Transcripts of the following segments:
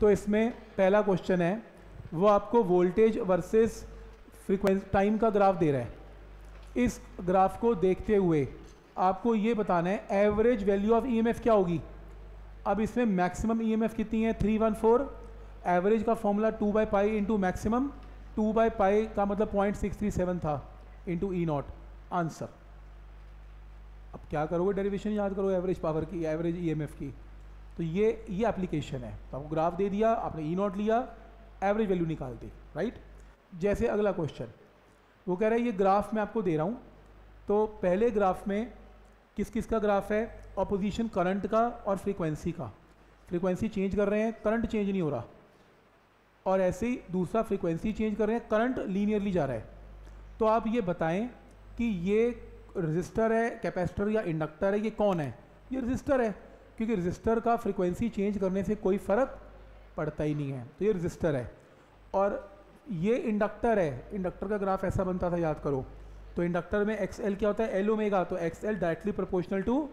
तो इसमें पहला क्वेश्चन है, वो आपको वोल्टेज वर्सेस फ्रीक्वेंसी टाइम का ग्राफ दे रहा है। इस ग्राफ को देखते हुए आपको ये बताना है एवरेज वैल्यू ऑफ़ ईएमएफ क्या होगी? अब इसमें मैक्सिमम ईएमएफ कितनी है? थ्री वन फोर एवरेज का formula two by pi into maximum two by pi का मतलब पॉइंट सिक्स थ्री सेवन था इंटू ई नॉट आंसर अब क्या करोगे डेरिवेशन याद करो एवरेज पावर की एवरेज ईएमएफ की। तो ये ये एप्लीकेशन है। तो आपको ग्राफ दे दिया, आपने ई नॉट लिया एवरेज वैल्यू निकाल दी राइट जैसे अगला क्वेश्चन वो कह रहा है, ये ग्राफ मैं आपको दे रहा हूँ। तो पहले ग्राफ में किस किस का ग्राफ है? ऑपोजिशन करंट का और फ्रीक्वेंसी का। फ्रीक्वेंसी चेंज कर रहे हैं करंट चेंज नहीं हो रहा। और ऐसे ही दूसरा फ्रीक्वेंसी चेंज कर रहे हैं करंट लीनियरली जा रहा है। तो आप ये बताएँ कि ये रजिस्टर है कैपेसिटर या इंडक्टर है, ये कौन है? ये रजिस्टर है। क्योंकि रजिस्टर का फ्रीक्वेंसी चेंज करने से कोई फ़र्क पड़ता ही नहीं है। तो ये रजिस्टर है। और ये इंडक्टर है। इंडक्टर का ग्राफ ऐसा बनता था, याद करो। तो इंडक्टर में एक्स एल क्या होता है? एल ओमेगा तो X L directly proportional to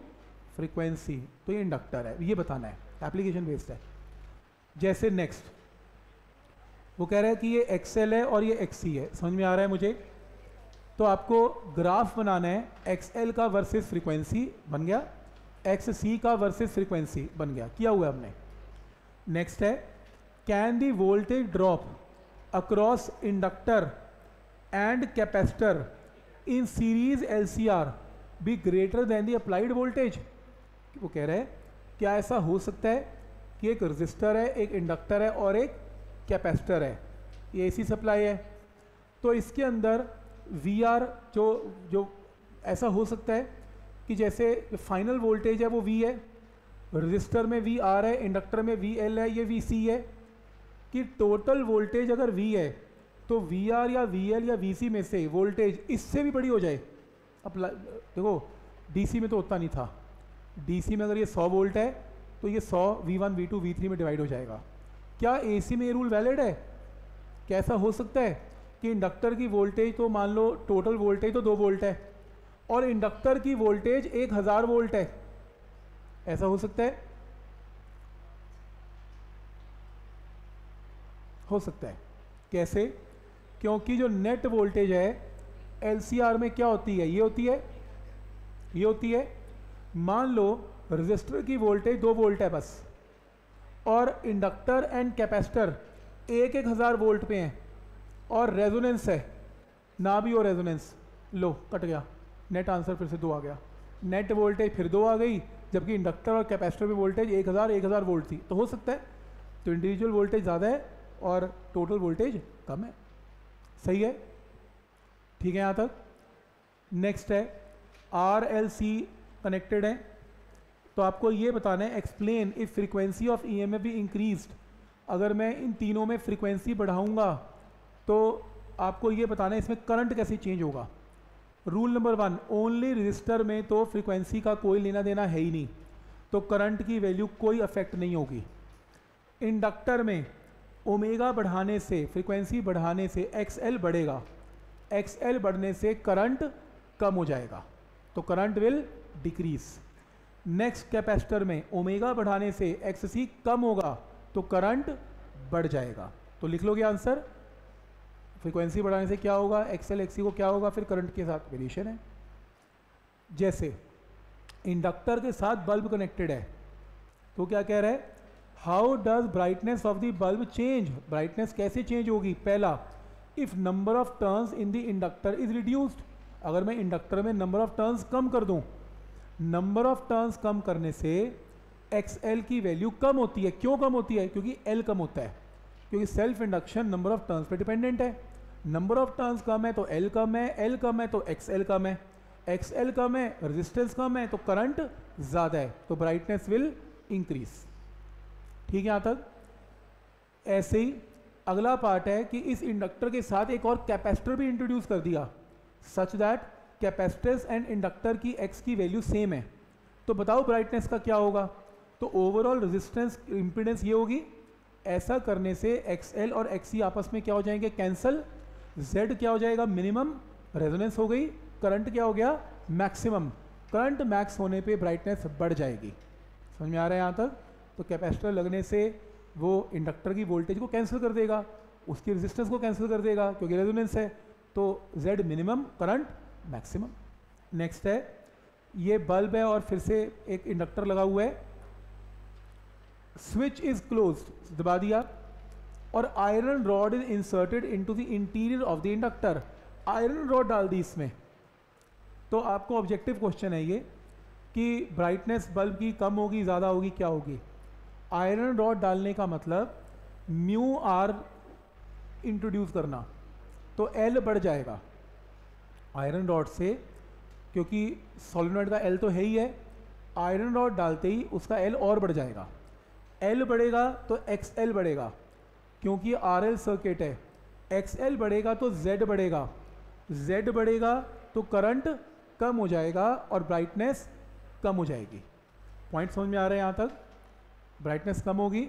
frequency तो ये इंडक्टर है। ये बताना है। एप्लीकेशन बेस्ड है। जैसे नेक्स्ट वो कह रहा है कि ये एक्स एल है और ये एक्स सी है। समझ में आ रहा है मुझे? तो आपको ग्राफ बनाना है। एक्स एल का वर्सेस फ्रीक्वेंसी बन गया। एक्स सी का वर्सेस फ्रीक्वेंसी बन गया। किया हुआ हमने। नेक्स्ट है can the voltage drop across inductor and capacitor in series L C R be greater than the applied voltage वो कह रहे हैं, क्या ऐसा हो सकता है कि एक रजिस्टर है, एक इंडक्टर है और एक कैपेसिटर है? ये एसी सप्लाई है। तो इसके अंदर वी आर जो जो ऐसा हो सकता है कि जैसे फाइनल वोल्टेज है वो वी है रजिस्टर में वी आर है इंडक्टर में वी एल है, ये वी सी है, कि टोटल वोल्टेज अगर वी है तो वी आर या वी एल या वी सी में से वोल्टेज इससे भी बड़ी हो जाए। अब देखो डीसी में तो उतना नहीं था। डीसी में अगर ये 100 वोल्ट है तो ये 100 V1 V2 V3 में डिवाइड हो जाएगा। क्या एसी में ये रूल वैलिड है? कैसा हो सकता है कि इंडक्टर की वोल्टेज तो मान लो टोटल वोल्टेज तो दो वोल्ट है। और इंडक्टर की वोल्टेज एक हज़ार वोल्ट है। ऐसा हो सकता है? हो सकता है। कैसे? क्योंकि जो नेट वोल्टेज है एलसीआर में क्या होती है? ये होती है? ये होती है, मान लो रजिस्टर की वोल्टेज दो वोल्ट है बस, और इंडक्टर एंड कैपेसिटर एक एक हज़ार वोल्ट पे हैं, और रेजोनेंस है, ना भी हो रेजोनेंस लो, कट गया। नेट आंसर फिर से दो आ गया। नेट वोल्टेज फिर दो आ गई, जबकि इंडक्टर और कैपेसिटर में वोल्टेज एक हज़ार एक हज़ार वोल्ट थी। तो हो सकता है तो इंडिविजुअल वोल्टेज ज़्यादा है और टोटल वोल्टेज कम है। सही है? ठीक है यहाँ तक। नेक्स्ट है आर एल सी कनेक्टेड है। तो आपको ये बताना है explain if frequency of E M F be increase अगर मैं इन तीनों में फ्रीक्वेंसी बढ़ाऊँगा तो आपको ये बताना है इसमें करंट कैसे चेंज होगा। Rule number one only resistor में तो फ्रीक्वेंसी का कोई लेना देना है ही नहीं। तो करंट की वैल्यू कोई अफेक्ट नहीं होगी। इंडक्टर में ओमेगा बढ़ाने से फ्रीक्वेंसी बढ़ाने से एक्स एल बढ़ेगा। एक्स एल बढ़ने से करंट कम हो जाएगा। तो current will decrease next capacitor में ओमेगा बढ़ाने से एक्स सी कम होगा तो करंट बढ़ जाएगा। तो लिख लोगे आंसर फ्रीक्वेंसी बढ़ाने से क्या होगा? एक्सएल एक्सी को क्या होगा? फिर करंट के साथ वेरिएशन है। जैसे इंडक्टर के साथ बल्ब कनेक्टेड है तो क्या कह रहा है? How does brightness of the bulb change brightness कैसे चेंज होगी? पहला if number of turns in the inductor is reduced अगर मैं इंडक्टर में नंबर ऑफ़ टर्न्स कम कर दूँ नंबर ऑफ़ टर्न्स कम करने से एक्स एल की वैल्यू कम होती है। क्यों कम होती है? क्योंकि एल कम होता है। क्योंकि self induction number of turns पर डिपेंडेंट है। नंबर ऑफ़ टर्न्स कम है तो एल कम है एल कम है तो एक्स एल कम है। एक्स एल कम है रेजिस्टेंस कम है तो करंट ज़्यादा है तो ब्राइटनेस विल इंक्रीज ठीक है यहाँ तक? ऐसे ही अगला पार्ट है कि इस इंडक्टर के साथ एक और कैपेसिटर भी इंट्रोड्यूस कर दिया। Such that capacitance and inductor की एक्स की वैल्यू सेम है। तो बताओ ब्राइटनेस का क्या होगा? तो ओवरऑल रेजिस्टेंस इम्पिडेंस ये होगी, ऐसा करने से एक्स एल और एक्स सी आपस में क्या हो जाएँगे? कैंसल जेड क्या हो जाएगा? मिनिमम रेजोनेंस हो गई। करंट क्या हो गया? मैक्सिमम करंट मैक्स होने पे ब्राइटनेस बढ़ जाएगी। समझ में आ रहा है यहाँ तक? तो कैपेसिटर लगने से वो इंडक्टर की वोल्टेज को कैंसिल कर देगा। उसकी रेजिस्टेंस को कैंसिल कर देगा, क्योंकि रेजोनेंस है। तो Z minimum current maximum next है। ये बल्ब है और फिर से एक इंडक्टर लगा हुआ है। स्विच इज़ क्लोज दबा दिया। और iron rod is inserted into the interior of the inductor iron rod डाल दी इसमें। तो आपको ऑब्जेक्टिव क्वेश्चन है ये, कि ब्राइटनेस बल्ब की कम होगी, ज़्यादा होगी, क्या होगी? आयरन रॉड डालने का मतलब म्यू आर इंट्रोड्यूस करना। तो एल बढ़ जाएगा आयरन रॉड से, क्योंकि सॉलिनॉइड का एल तो है ही है। आयरन रॉड डालते ही उसका एल और बढ़ जाएगा। एल बढ़ेगा तो एक्स एल बढ़ेगा। क्योंकि आर एल सर्किट है। एक्स एल बढ़ेगा तो जेड बढ़ेगा। जेड बढ़ेगा तो करंट कम हो जाएगा और ब्राइटनेस कम हो जाएगी। पॉइंट समझ में आ रहे हैं यहाँ तक? ब्राइटनेस कम होगी।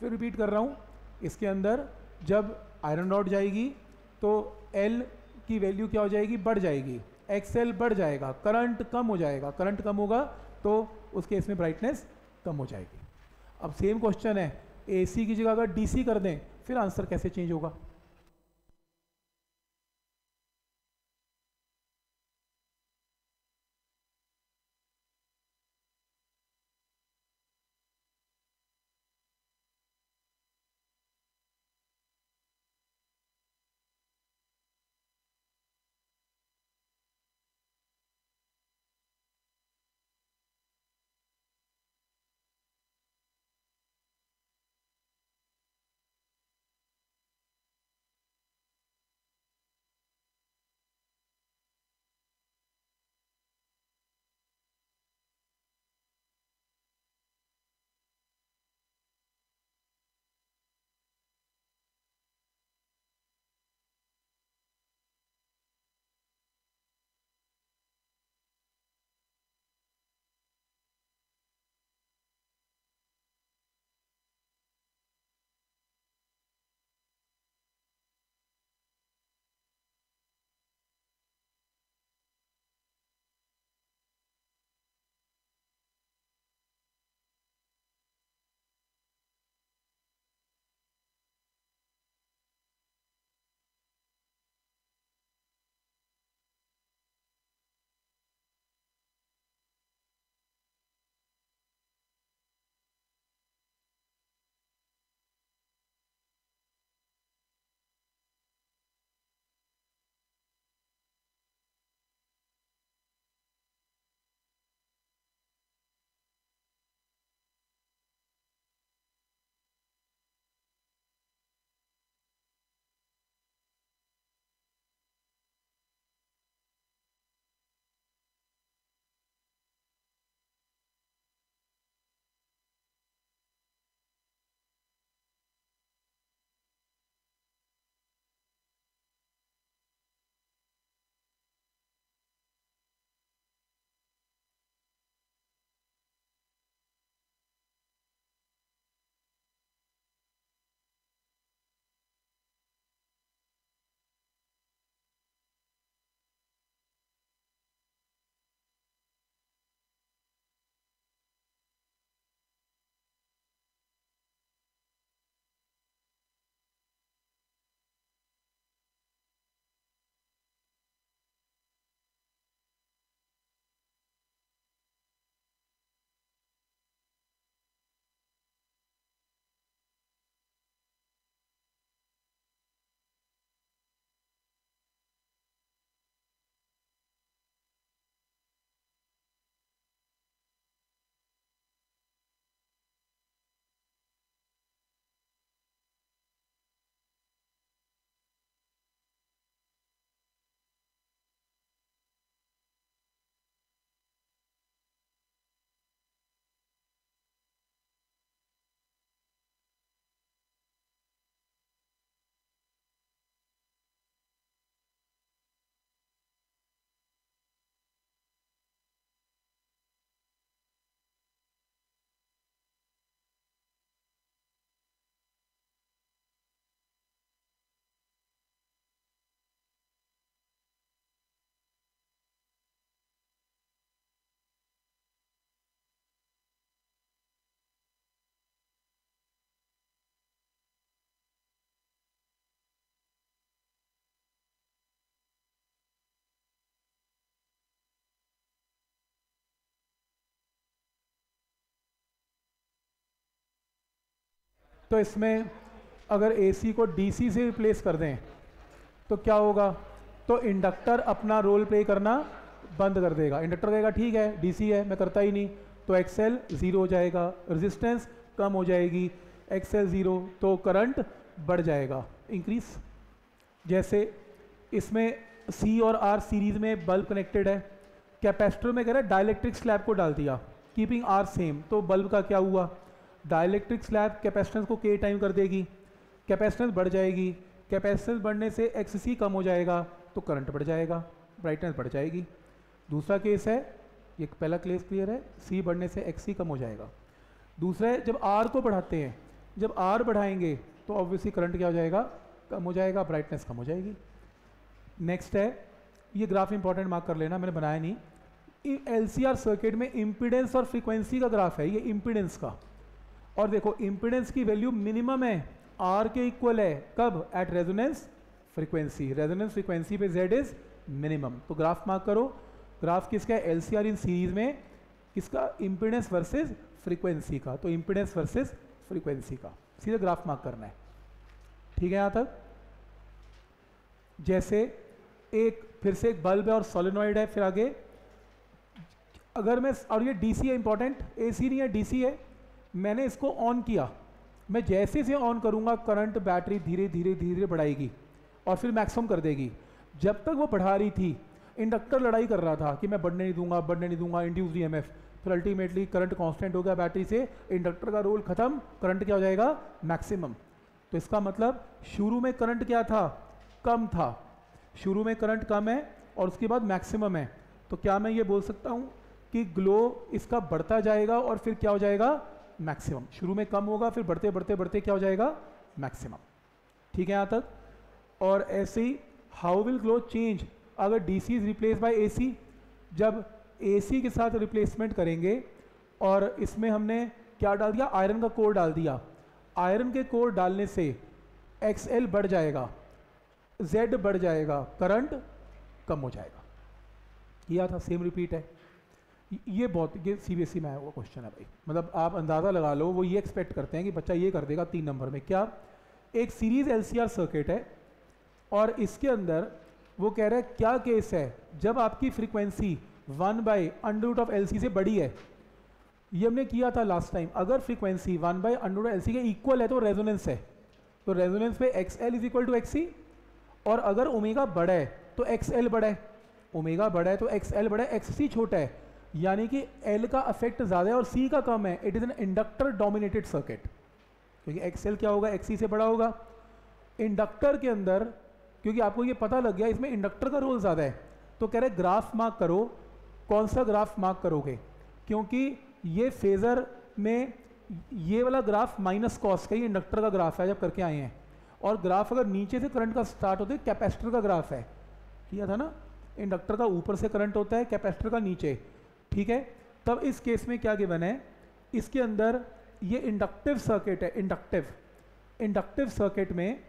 फिर रिपीट कर रहा हूँ। इसके अंदर जब आयरन रॉड जाएगी तो एल की वैल्यू क्या हो जाएगी? बढ़ जाएगी। एक्सएल बढ़ जाएगा। करंट कम हो जाएगा। करंट कम होगा तो उस केस में ब्राइटनेस कम हो जाएगी। अब सेम क्वेश्चन है। एसी की जगह अगर डीसी कर दें फिर आंसर कैसे चेंज होगा? तो इसमें अगर एसी को डीसी से रिप्लेस कर दें तो क्या होगा? तो इंडक्टर अपना रोल प्ले करना बंद कर देगा। इंडक्टर कहेगा, ठीक है डीसी है, मैं करता ही नहीं। तो एक्सेल ज़ीरो हो जाएगा। रेजिस्टेंस कम हो जाएगी। एक्सेल ज़ीरो तो करंट बढ़ जाएगा। इंक्रीज जैसे इसमें सी और आर सीरीज़ में बल्ब कनेक्टेड है। कैपेसिटर में कह रहा है डायलेक्ट्रिक स्लैब को डाल दिया। कीपिंग आर सेम तो बल्ब का क्या हुआ? डायलेक्ट्रिक स्लैब कैपेसिटेंस को के टाइम कर देगी। कैपेसिटेंस बढ़ जाएगी। कैपेसिटेंस बढ़ने से एक्स सी कम हो जाएगा तो करंट बढ़ जाएगा ब्राइटनेस बढ़ जाएगी। दूसरा केस है, ये पहला केस क्लियर है सी बढ़ने से एक्स सी कम हो जाएगा। दूसरा है, जब आर को बढ़ाते हैं, जब आर बढ़ाएँगे तो ऑब्वियसली करंट क्या हो जाएगा? कम हो जाएगा ब्राइटनेस कम हो जाएगी। नेक्स्ट है, ये ग्राफ इंपॉर्टेंट मार्क कर लेना, मैंने बनाया नहीं। एलसीआर सर्किट में इम्पिडेंस और फ्रीक्वेंसी का ग्राफ है, ये इम्पिडेंस का। और देखो इम्पिडेंस की वैल्यू मिनिमम है आर के इक्वल है। कब? At resonance frequency resonance frequency पे जेड इज़ मिनिमम तो ग्राफ मार्क करो। ग्राफ किसका है? एल इन सीरीज़ में किसका? इम्पिडेंस वर्सेज फ्रीक्वेंसी का। तो इम्पिडेंस वर्सेज फ्रीक्वेंसी का। सीधे ग्राफ मार्क करना है। ठीक है यहाँ तक? जैसे एक, फिर से एक बल्ब है और सोलिनॉइड है, फिर आगे। अगर मैं, और ये डीसी है इंपॉर्टेंट एसी नहीं है डीसी है। मैंने इसको ऑन किया। मैं जैसे से ऑन करूँगा करंट बैटरी धीरे धीरे धीरे बढ़ाएगी और फिर मैक्सिमम कर देगी। जब तक वो बढ़ा रही थी इंडक्टर लड़ाई कर रहा था कि मैं बढ़ने नहीं दूँगा, बढ़ने नहीं दूँगा इंड्यूस डी फिर अल्टीमेटली करंट कांस्टेंट हो गया बैटरी से इंडक्टर का रोल खत्म करंट क्या हो जाएगा? मैक्सिमम तो इसका मतलब शुरू में करंट क्या था? कम था। शुरू में करंट कम है और उसके बाद मैक्सिमम है। तो क्या मैं ये बोल सकता हूँ कि ग्लो इसका बढ़ता जाएगा और फिर क्या हो जाएगा? मैक्सिमम शुरू में कम होगा, फिर बढ़ते बढ़ते बढ़ते क्या हो जाएगा? मैक्सिमम ठीक है यहाँ तक? और ऐसे ही हाउ विल ग्लो चेंज अगर D C is replace by A C जब ए सी के साथ रिप्लेसमेंट करेंगे, और इसमें हमने क्या डाल दिया? आयरन का कोर डाल दिया। आयरन के कोर डालने से एक्स एल बढ़ जाएगा। जेड बढ़ जाएगा। करंट कम हो जाएगा। किया था सेम रिपीट है। ये बहुत, ये सी बी एस ई में आया हुआ क्वेश्चन है भाई। मतलब आप अंदाज़ा लगा लो, वो ये एक्सपेक्ट करते हैं कि बच्चा ये कर देगा तीन नंबर में। क्या? एक series L C R circuit है और इसके अंदर वो कह रहा है, क्या केस है? जब आपकी frequency one by under root of L C से बड़ी है। ये हमने किया था लास्ट टाइम अगर frequency one by under root L C के इक्वल है तो रेजोनेंस है। तो रेजोनेंस पे X L is equal to X C और अगर ओमेगा बड़ा है तो एक्स एल बड़ा है। ओमेगा बड़ा है तो एक्स एल बड़ा है। एक्स सी छोटा है। यानी कि एल का अफेक्ट ज़्यादा है और सी का कम है। It is an inductor dominated circuit क्योंकि एक्स एल क्या होगा? एक्सी से बड़ा होगा। इंडक्टर के अंदर, क्योंकि आपको ये पता लग गया, इसमें इंडक्टर का रोल ज़्यादा है। तो कह रहे ग्राफ मार्क करो। कौन सा ग्राफ मार्क करोगे? क्योंकि ये फेज़र में ये वाला ग्राफ माइनस कॉस का ही इंडक्टर का ग्राफ है जब करके आए हैं। और ग्राफ अगर नीचे से करंट का स्टार्ट होता है कैपेसिटर का ग्राफ है। किया था ना? इंडक्टर का ऊपर से करंट होता है कैपेसिटर का नीचे। ठीक है? तब इस केस में क्या गिवन है? इसके अंदर ये इंडक्टिव सर्किट है इंडक्टिव इंडक्टिव सर्किट में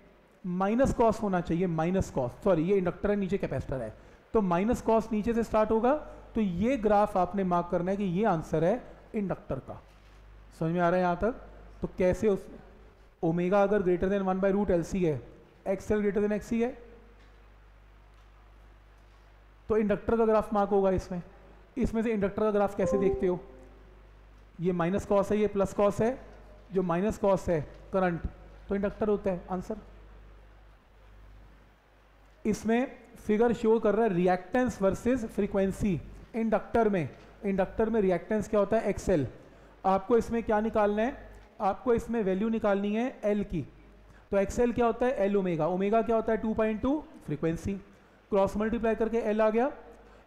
माइनस कॉस होना चाहिए माइनस कॉस सॉरी ये इंडक्टर है, नीचे कैपेसिटर है. तो माइनस कॉस नीचे से स्टार्ट होगा तो ये ग्राफ आपने मार्क करना है कि ये आंसर है इंडक्टर का. समझ में आ रहा है यहाँ तक? तो कैसे उस ओमेगा अगर greater than one by root L C है एक्सएल ग्रेटर देन एक्स है तो इंडक्टर का ग्राफ मार्क होगा इसमें. इसमें से इंडक्टर का ग्राफ कैसे देखते हो? ये माइनस कॉस है, ये प्लस कॉस है। जो माइनस कॉस है करंट तो इंडक्टर होता है। आंसर इसमें फिगर शो कर रहा है रिएक्टेंस वर्सेस फ्रीक्वेंसी इंडक्टर में। इंडक्टर में रिएक्टेंस क्या होता है? एक्सेल आपको इसमें क्या निकालना है? आपको इसमें वैल्यू निकालनी है एल की। तो एक्सेल क्या होता है? एल ओमेगा ओमेगा क्या होता है? Two point two frequency cross multiply करके एल आ गया।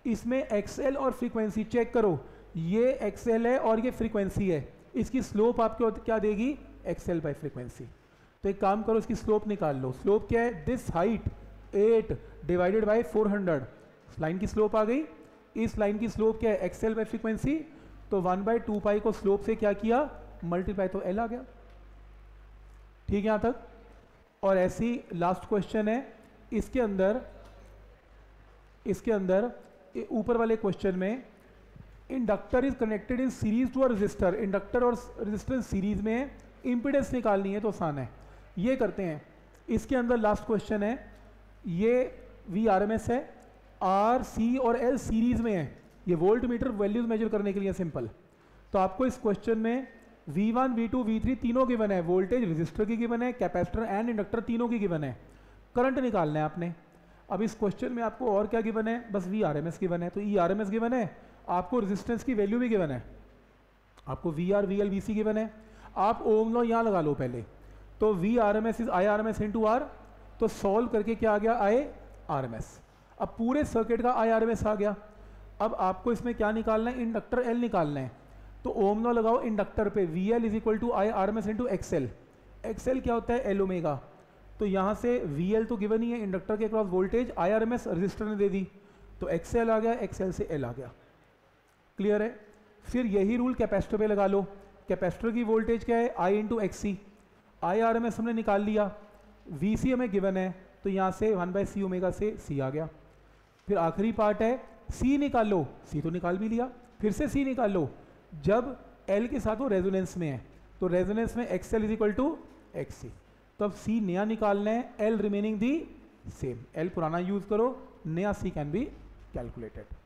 इसमें एक्सेल और फ्रीक्वेंसी चेक करो। ये एक्सेल है और ये फ्रीक्वेंसी है। इसकी स्लोप आपको क्या देगी? एक्सेल बाई फ्रीक्वेंसी तो एक काम करो, इसकी स्लोप निकाल लो। स्लोप क्या है? This height eight divided by four hundred line की स्लोप आ गई। इस लाइन की स्लोप क्या है? एक्सेल बाई फ्रीक्वेंसी तो वन बाई टू पाई को स्लोप से क्या किया? मल्टीप्लाई तो एल आ गया। ठीक है यहाँ तक? और ऐसी लास्ट क्वेश्चन है। इसके अंदर इसके अंदर ऊपर वाले क्वेश्चन में inductor is connected in series to a resistor inductor और रजिस्टर सीरीज़ में इम्पिडेंस निकालनी है तो आसान है। ये करते हैं। इसके अंदर लास्ट क्वेश्चन है। ये वी आर एम एस है। आर सी और एल सीरीज़ में है। ये वोल्ट मीटर वैल्यूज़ मेजर करने के लिए सिंपल तो आपको इस क्वेश्चन में V1, V2, V3 तीनों गिवन है। वोल्टेज रजिस्टर की गिवन है। कैपेसिटर एंड इंडक्टर तीनों की गिवन है। करंट निकालना है आपने। अब इस क्वेश्चन में आपको और क्या गिवन है? बस V R M S given है। तो E R M S given है। आपको रेजिस्टेंस की वैल्यू भी गिवन है। आपको V R V L V C given है। आप ओम लो यहाँ लगा लो पहले। तो V R M S is I R M S into R तो सॉल्व करके क्या आ गया? आई आर एम एस अब पूरे सर्किट का आई आर एम एस आ गया। अब आपको इसमें क्या निकालना है? इंडक्टर एल निकालना है। तो ओम लो लगाओ इंडक्टर पे। V L is equal to I R M S in into X L X L क्या होता है? एल ओमेगा तो यहाँ से वी एल तो गिवन ही है इंडक्टर के cross voltage I R M S resistor ने दे दी। तो एक्सएल आ गया एक्सएल से एल आ गया। क्लियर है? फिर यही रूल कैपेसिटर पे लगा लो। कैपेसिटर की वोल्टेज क्या है? I into X C I R M S हमने निकाल लिया। वी सी हमें गिवन है। तो यहाँ से वन बाई सी ओमेगा से सी आ गया। फिर आखिरी पार्ट है सी निकाल। लो सी तो निकाल भी लिया। फिर से सी निकाल। लो जब एल के साथ वो रेजोनेंस में है तो रेजोनेंस में X L is equal to X C तो अब सी नया निकालना है L remaining the same L पुराना यूज़ करो, नया सी कैन बी कैलकुलेटेड